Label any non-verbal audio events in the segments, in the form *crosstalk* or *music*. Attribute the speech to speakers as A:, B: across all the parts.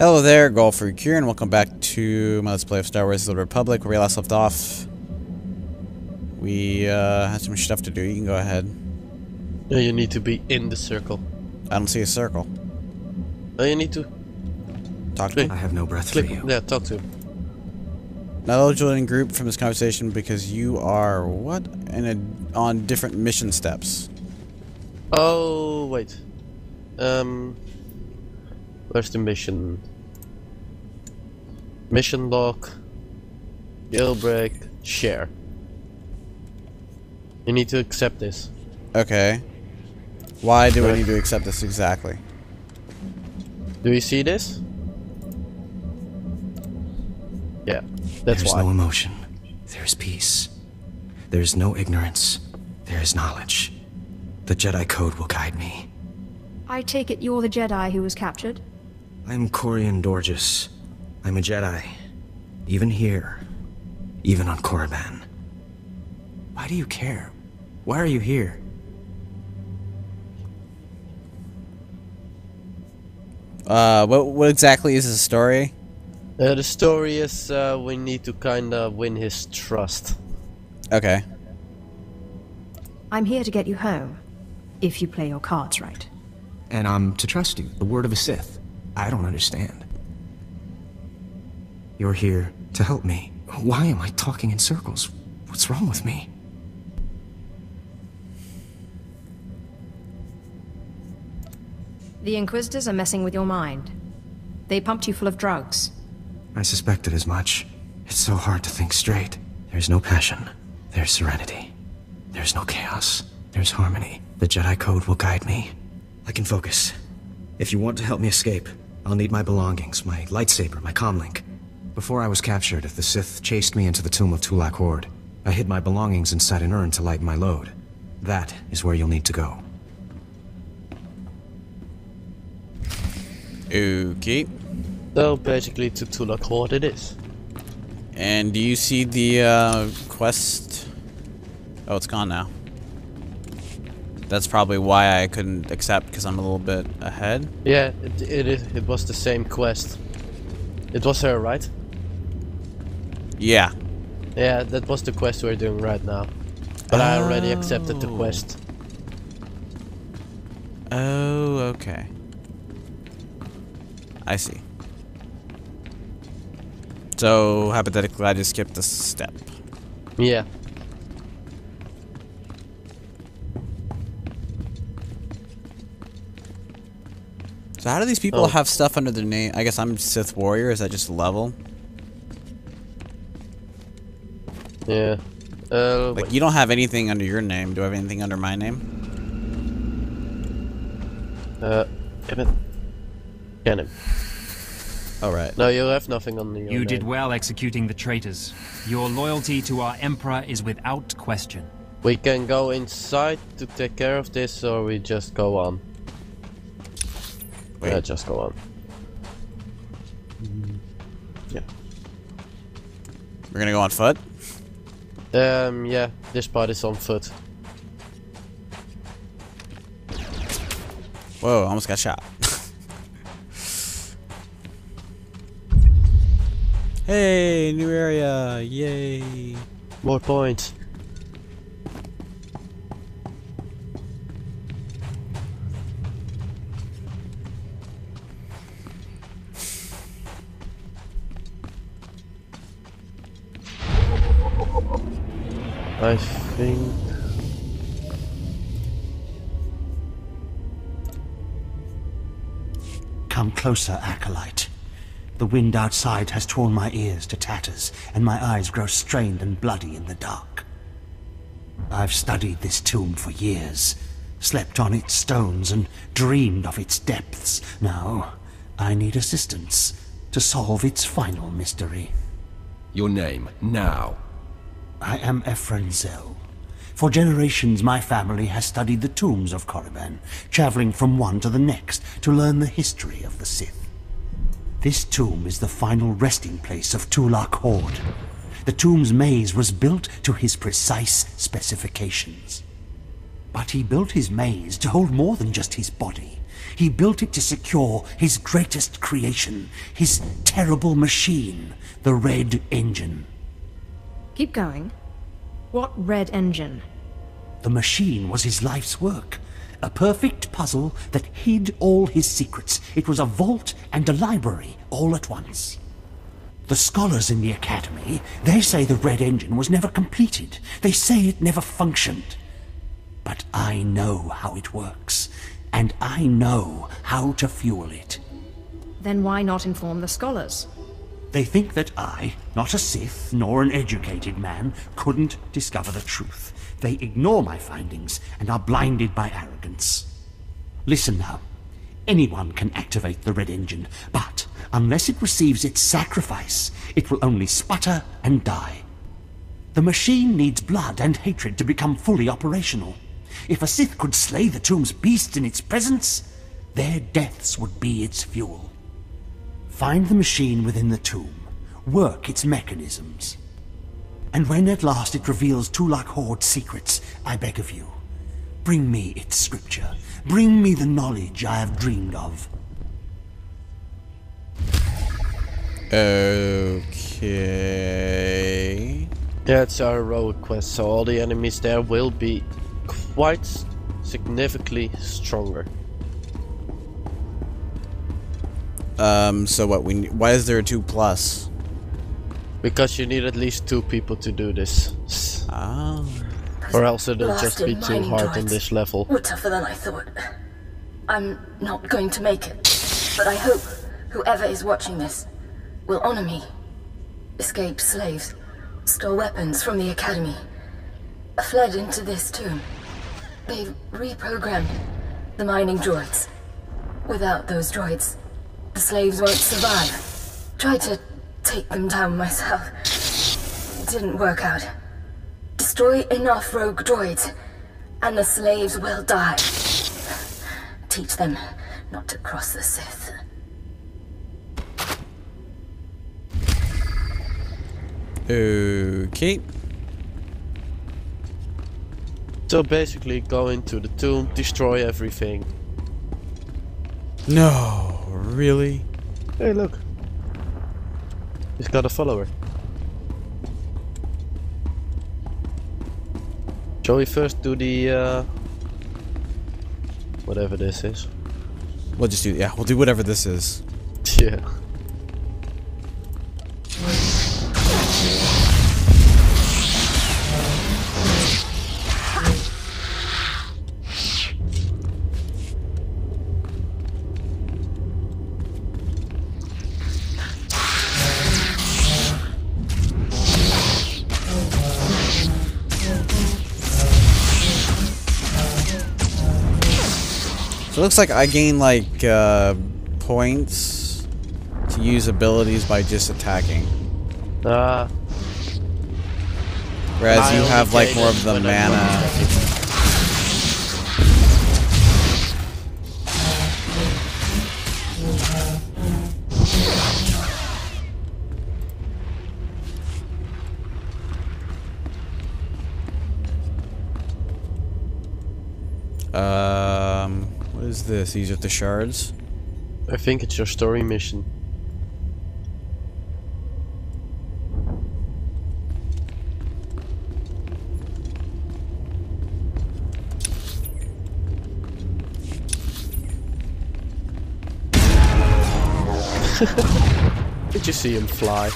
A: Hello there, Golfer Kieran. Welcome back to my Let's Play of Star Wars The Republic, where we last left off. We uh, had some stuff to do. You can go ahead.
B: Yeah, you need to be in the circle.
A: I don't see a circle.
B: Oh, you need to
A: Talk to
B: Click.
A: me.
C: I have no breath
B: click.
C: for you.
B: Yeah, talk to him.
A: Not eligible in group from this conversation because you are what? In a, on different mission steps.
B: Oh, wait. Um, where's the mission? Mission log. Jailbreak. Share. You need to accept this.
A: Okay. Why do I need to accept this exactly?
B: Do you see this? Yeah, that's
C: There's
B: why.
C: no emotion. There's peace. There's no ignorance. There is knowledge. The Jedi Code will guide me.
D: I take it you're the Jedi who was captured?
C: I'm Corian Dorgus. I'm a Jedi. Even here. Even on Korriban. Why do you care? Why are you here?
A: Uh, what, what exactly is the story?
B: Uh, the story is uh, we need to kind of win his trust.
A: Okay.
D: I'm here to get you home, if you play your cards right.
C: And I'm to trust you, the word of a Sith. I don't understand. You're here to help me. Why am I talking in circles? What's wrong with me?
D: The Inquisitors are messing with your mind. They pumped you full of drugs.
C: I suspected as much. It's so hard to think straight. There's no passion. There's serenity. There's no chaos. There's harmony. The Jedi Code will guide me. I can focus. If you want to help me escape, I'll need my belongings, my lightsaber, my comlink. Before I was captured, the Sith chased me into the tomb of Tulak Hord. I hid my belongings inside an urn to lighten my load. That is where you'll need to go.
A: Okay.
B: So basically, to Tulak Hord it is.
A: And do you see the uh, quest? Oh, it's gone now. That's probably why I couldn't accept because I'm a little bit ahead.
B: Yeah, it, it is. It was the same quest. It was her, right?
A: Yeah.
B: Yeah, that was the quest we're doing right now. But I already accepted the
A: Oh.
B: quest.
A: Oh, okay. I see. So, hypothetically, I just skipped a step.
B: Yeah.
A: So how do these people
B: Oh.
A: have stuff under their name? I guess I'm Sith Warrior. Is that just level?
B: Yeah. Uh,
A: Like,
B: wait.
A: you don't have anything under your name. Do I have anything under my name?
B: Uh, damn it. Can him.
A: Oh, right.
B: No, you have nothing on the.
E: You did well executing the traitors. Your loyalty to our Emperor is without question.
B: We can go inside to take care of this, or we just go on.
A: Wait.
B: Yeah, just go on. Yeah.
A: We're gonna go on foot?
B: Um, yeah, this part is on foot.
A: Whoa, almost got shot. *laughs* hey, new area. Yay.
B: More points. I think.
F: Come closer, Acolyte. The wind outside has torn my ears to tatters, and my eyes grow strained and bloody in the dark. I've studied this tomb for years, slept on its stones, and dreamed of its depths. Now, I need assistance to solve its final mystery.
G: Your name, now.
F: I am Ephraim Zell. For generations, my family has studied the tombs of Korriban, traveling from one to the next to learn the history of the Sith. This tomb is the final resting place of Tulak Hord. The tomb's maze was built to his precise specifications. But he built his maze to hold more than just his body, He built it to secure his greatest creation, his terrible machine, the Red Engine.
D: Keep going. What red engine?
F: The machine was his life's work. A perfect puzzle that hid all his secrets. It was a vault and a library all at once. The scholars in the Academy, they say the Red Engine was never completed. They say it never functioned. But I know how it works, and I know how to fuel it.
D: Then why not inform the scholars?
F: They think that I, not a Sith nor an educated man, couldn't discover the truth. They ignore my findings and are blinded by arrogance. Listen now. Anyone can activate the Red Engine, but unless it receives its sacrifice, it will only sputter and die. The machine needs blood and hatred to become fully operational. If a Sith could slay the tomb's beast in its presence, their deaths would be its fuel. Find the machine within the tomb, work its mechanisms. And when at last it reveals Tulak Hord's secrets, I beg of you, bring me its scripture. Bring me the knowledge I have dreamed of.
A: Okay.
B: That's our a heroic quest, so all the enemies there will be quite significantly stronger.
A: Um. So what? We. ne- Why is there a two plus?
B: Because you need at least two people to do this.
A: Ah.
B: Or else it'll just be too hard on
H: droids
B: this level.
H: Were tougher than I thought. I'm not going to make it, but I hope whoever is watching this will honor me. Escaped slaves, stole weapons from the academy, fled into this tomb. They've reprogrammed the mining droids. Without those droids, the slaves won't survive. Tried to take them down myself. It didn't work out. Destroy enough rogue droids, and the slaves will die. Teach them not to cross the Sith.
A: Okay.
B: So basically, go into the tomb, destroy everything.
A: No. Really?
B: Hey, look. He's got a follower. Shall we first do the, uh... Whatever this is.
A: We'll just do. Yeah. We'll do whatever this is. *laughs*
B: Yeah.
A: So it looks like I gain like uh, points to use abilities by just attacking,
B: Ah,
A: whereas you have like more of the mana.
B: attacking.
A: Is this? These are the shards.
B: I think it's your story mission. *laughs* Did you see him fly?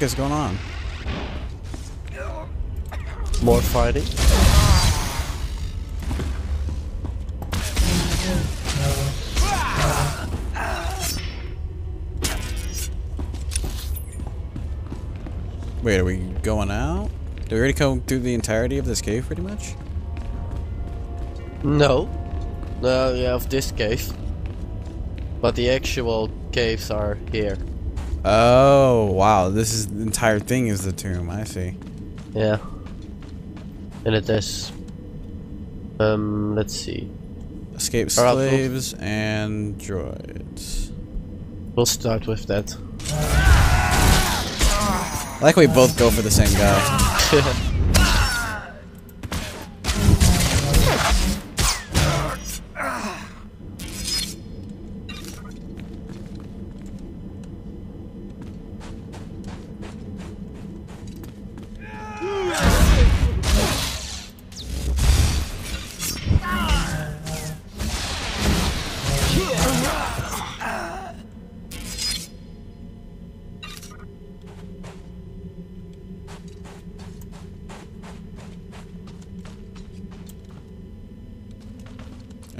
A: Heck is going on?
B: More fighting?
A: Wait, are we going out? Did we already come through the entirety of this cave, pretty much?
B: No. No, you have this cave. But the actual caves are here.
A: Oh, wow. This is the entire thing is the tomb. I see.
B: Yeah. And it is. Um, let's see.
A: Escape slaves and droids.
B: We'll start with that.
A: I like we both go for the same guy. *laughs*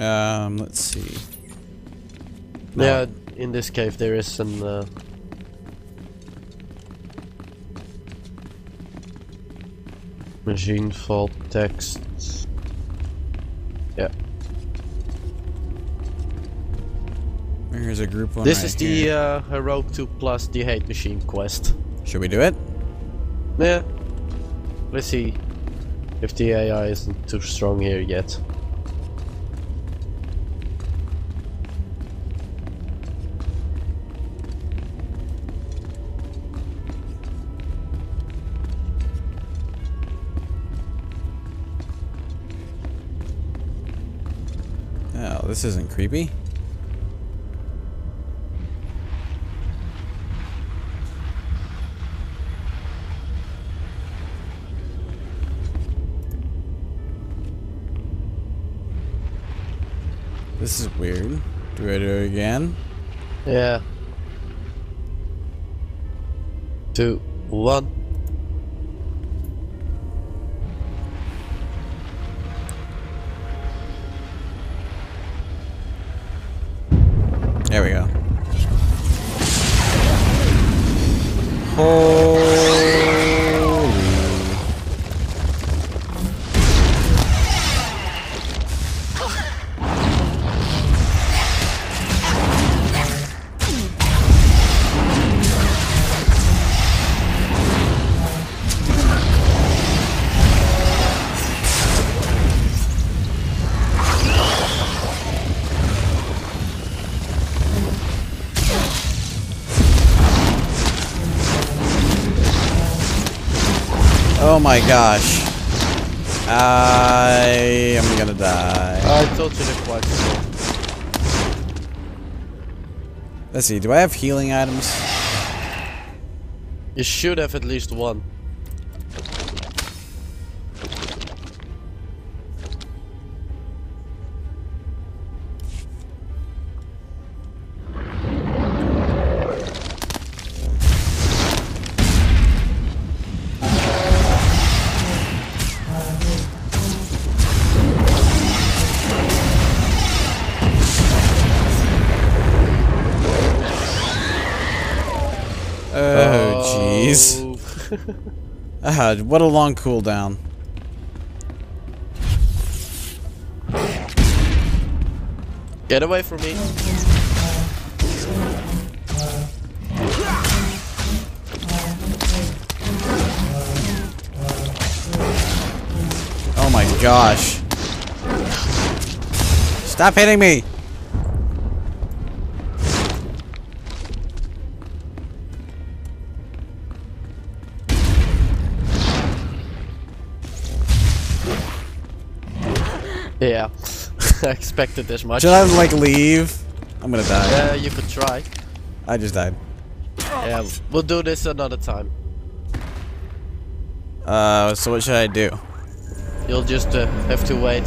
A: Um, let's see.
B: Yeah, in this cave there is an. Uh, machine fault text. Yeah.
A: Here's a group one.
B: this
A: right
B: is the
A: here.
B: uh, Heroic 2 plus the Hate Machine quest.
A: Should we do it?
B: Yeah. Let's see if the AI isn't too strong here yet.
A: This isn't creepy. This is weird. Do I do it again?
B: Yeah. Two, one.
A: My gosh. I am gonna die.
B: I thought you well.
A: Let's see, do I have healing items?
B: You should have at least one.
A: Jeez. *laughs* Ah, what a long cooldown.
B: Get away from me.
A: Oh my gosh. Stop hitting me!
B: Yeah. *laughs* I expected this much.
A: Should I like leave? I'm gonna die.
B: Yeah, you could try.
A: I just died.
B: Yeah, we'll do this another time.
A: Uh, so what should I do?
B: You'll just uh, have to wait.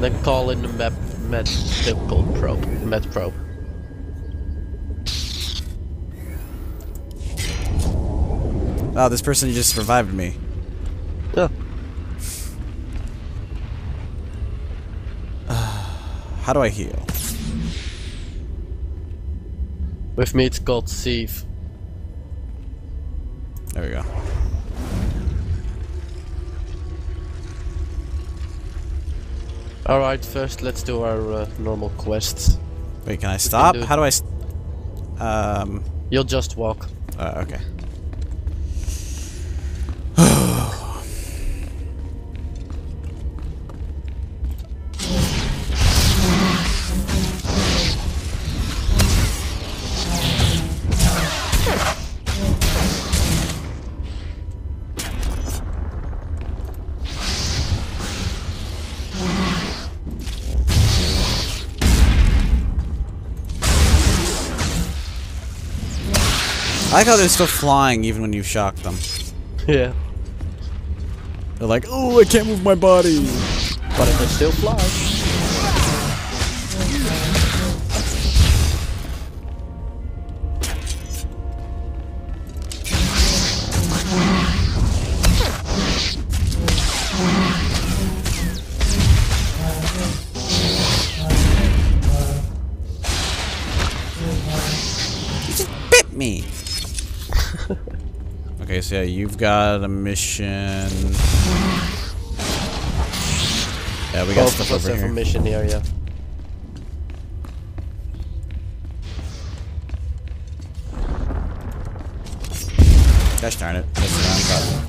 B: Then call in the map medical probe. Med probe.
A: Oh, this person just revived me.
B: Yeah.
A: How do I heal?
B: With me, it's called Sieve.
A: There we go.
B: Alright, first let's do our uh, normal quests.
A: Wait, can I stop?
B: Can do
A: How do I... um...
B: You'll just walk.
A: Uh, okay. I like how they're still flying even when you shock them.
B: Yeah.
A: They're like, oh, I can't move my body.
B: But it can still fly.
A: Yeah, you've got a mission. Yeah, we got
B: Both
A: stuff over
B: have a
A: here.
B: mission here, yeah.
A: Gosh darn it.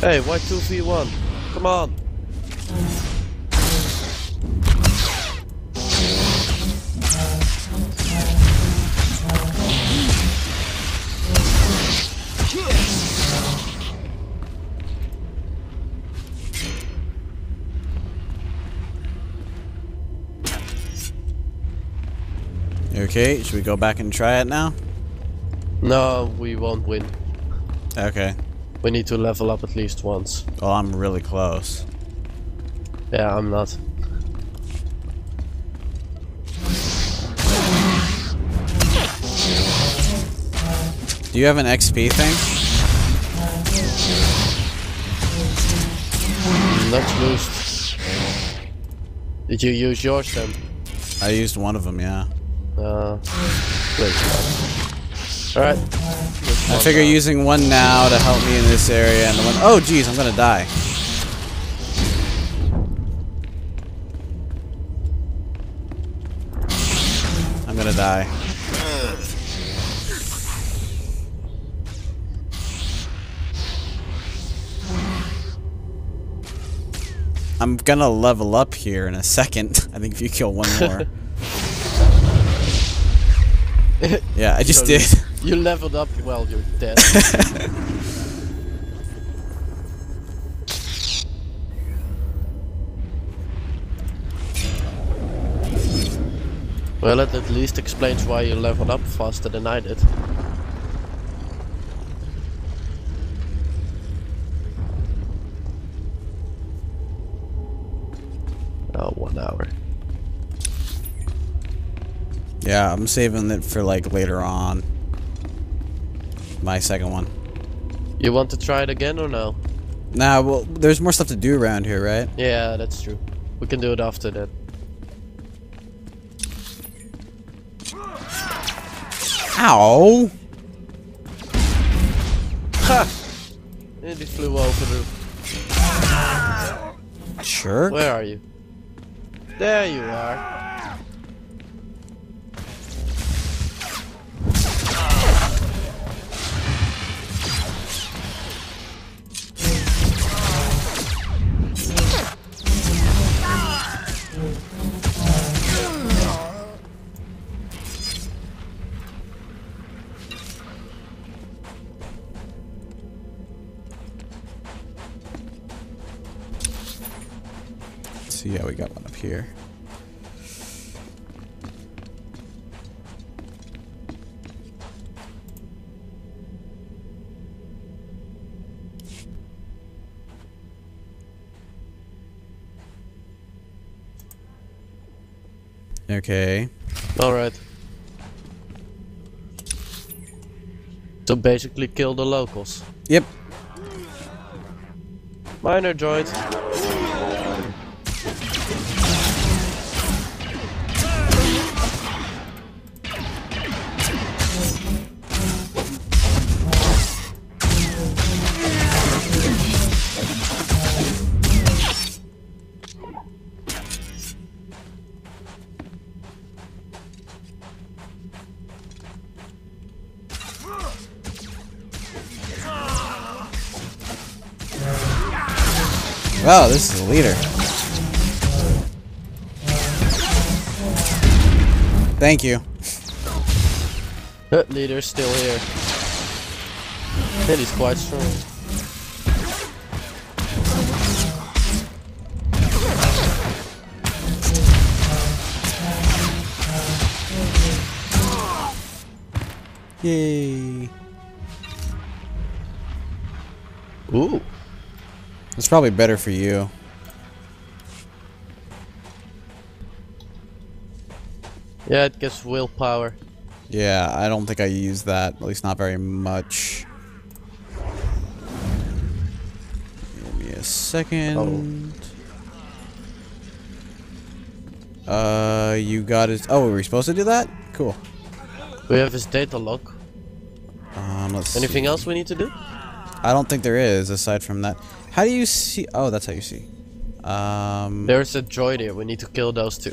B: Hey, why 2v1? Come on.
A: Okay, should we go back and try it now?
B: No, we won't win.
A: Okay.
B: We need to level up at least once.
A: Well, I'm really close.
B: Yeah, I'm not.
A: Do you have an XP thing?
B: Not loosed. Did you use yours then?
A: I used one of them, yeah.
B: Uh, wait. Alright.
A: I figure using one now to help me in this area and the one oh geez, I'm gonna die. I'm gonna die. I'm gonna level up here in a second. *laughs* I think if you kill one more. *laughs* yeah, I just did.
B: You leveled up, well, you're dead. *laughs* well, it at least explains why you leveled up faster than I did. Oh, one hour.
A: Yeah, I'm saving it for like later on. My second one.
B: You want to try it again or no?
A: Nah, well, there's more stuff to do around here, right?
B: Yeah, that's true. We can do it after that.
A: Ow!
B: Ha! And it flew over the...
A: Sure.
B: Where are you? There you are.
A: Here. Okay.
B: Alright. So basically kill the locals.
A: Yep.
B: Minor droid.
A: Wow, this is a leader. Thank you.
B: Uh, leader's still here. And he's quite strong.
A: Yay.
B: Ooh.
A: It's probably better for you.
B: Yeah, it gives willpower.
A: Yeah, I don't think I use that. At least not very much. Give me a second. Uh, you got it. Oh, were we supposed to do that? Cool.
B: We have his data log.
A: Um, let's
B: Anything
A: see.
B: else we need to do?
A: I don't think there is, aside from that. How do you see? Oh, that's how you see. Um,
B: There's a droid here. We need to kill those two.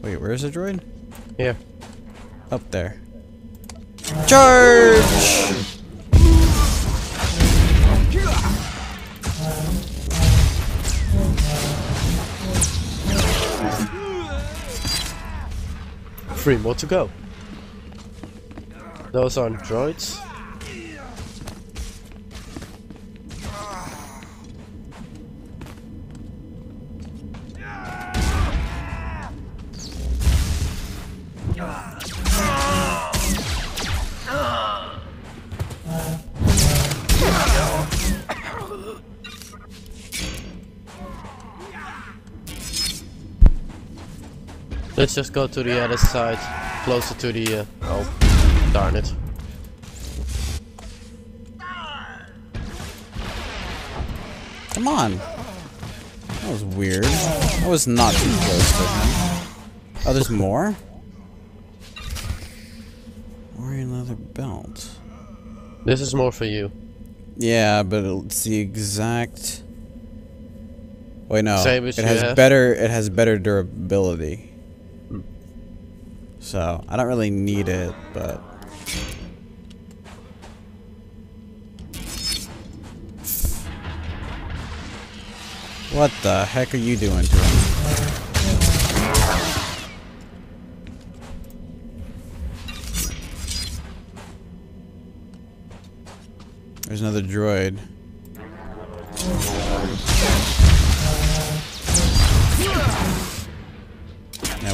A: wait, where's the droid?
B: Here.
A: Up there. Charge!
B: Three more to go. Those aren't droids. Let's just go to the other side, closer to the. Uh, oh, darn it!
A: Come on. That was weird. That was not too close to him. Oh, there's more? Wearing leather belt.
B: This is more for you.
A: Yeah, but it's the exact. Wait, no.
B: Same as
A: it has
B: have?
A: better. It has better durability. So I don't really need it, but what the heck are you doing to him? There's another droid.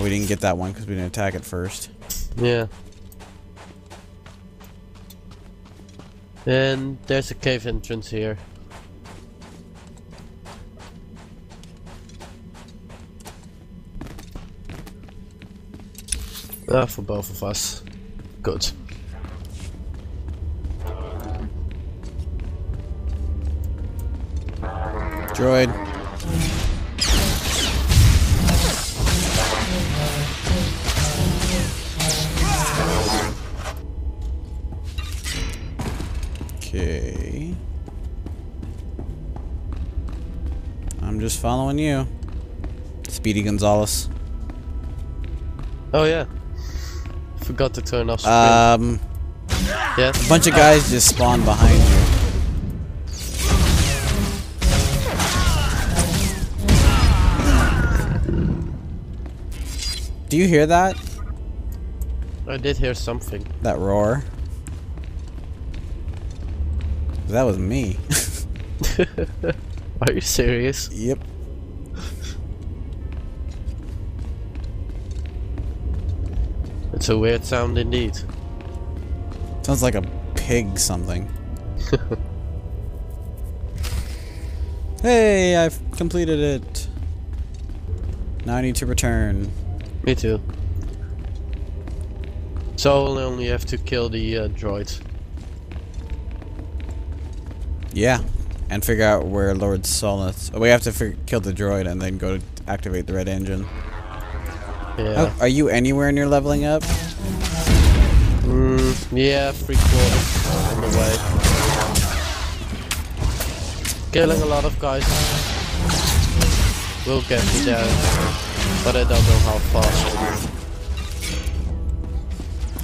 A: We didn't get that one because we didn't attack it first.
B: Yeah. And there's a cave entrance here. Ah, for both of us. Good.
A: Droid. Okay. I'm just following you. Speedy Gonzalez.
B: Oh yeah. Forgot to turn off screen.
A: Um,
B: yeah.
A: a bunch of guys just spawned behind you. Do you hear that?
B: I did hear something.
A: That roar. That was me. *laughs*
B: Are you serious?
A: yep.
B: It's a weird sound indeed.
A: Sounds like a pig something. *laughs* hey, I've completed it. Now I need to return.
B: Me too. So we'll only have to kill the uh, droids.
A: Yeah. And figure out where Lord Solus... Oh, we have to kill the droid and then go to activate the red engine.
B: Yeah.
A: Oh, are you anywhere near leveling up?
B: Mm, yeah, three quarters on the way. Killing a lot of guys will get me there, but I don't know how fast.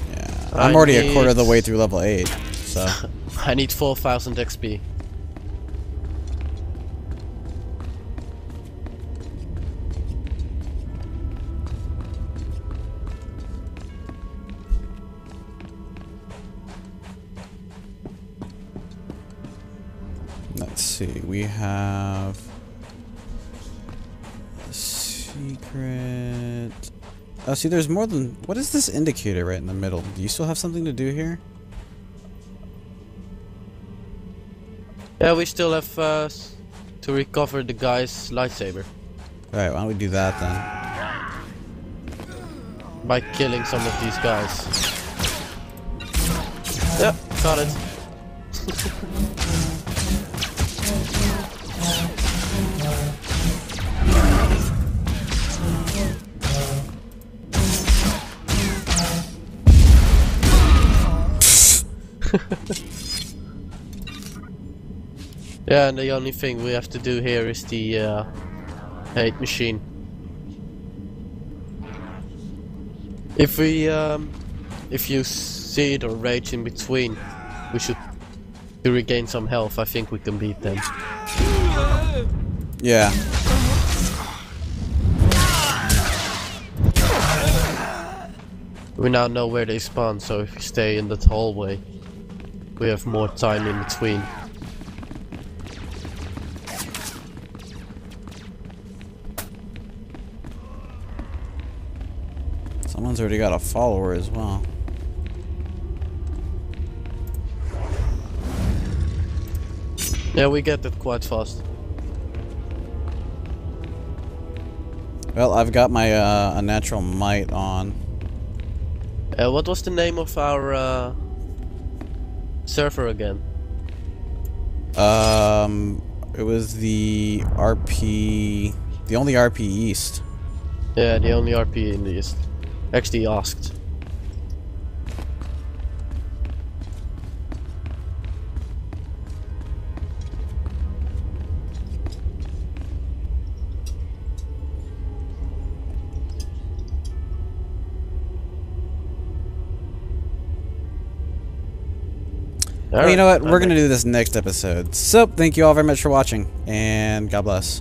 A: Yeah.
B: I
A: I'm already a quarter of the way through level 8, so... *laughs*
B: I need 4000 XP.
A: Have... Secret... Oh, see, there's more than... What is this indicator right in the middle? Do you still have something to do here?
B: Yeah, we still have uh, to recover the guy's lightsaber
A: Alright, why don't we do that then?
B: by killing some of these guys. Yep, got it. *laughs* yeah, and the only thing we have to do here is the uh, hate machine. If we, um, if you see it or rage in between, we should to regain some health. I think we can beat them.
A: Yeah.
B: We now know where they spawn, so if we stay in that hallway, we have more time in between.
A: Someone's already got a follower as well.
B: Yeah, we get that quite fast.
A: Well, I've got my uh, unnatural might on.
B: Uh, what was the name of our uh, server again?
A: Um, it was the RP, the only RP East.
B: Yeah, the only RP in the East. Actually asked.
A: Well, you know what? We're gonna do this next episode. So, thank you all very much for watching, and God bless.